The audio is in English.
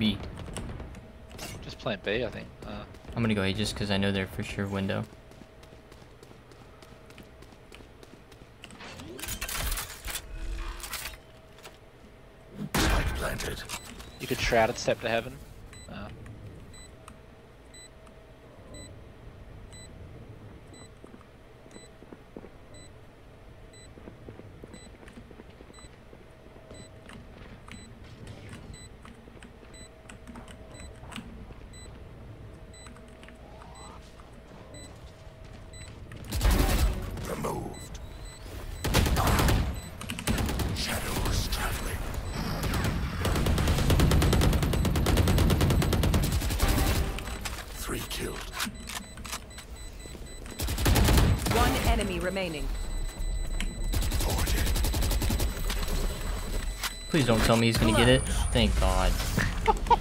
B. Just plant B, I think. Uh, I'm gonna go A just because I know they're for sure window. Planted. you could shroud it, step to heaven. Uh, Three killed. One enemy remaining. Please don't tell me he's gonna get it. Thank God.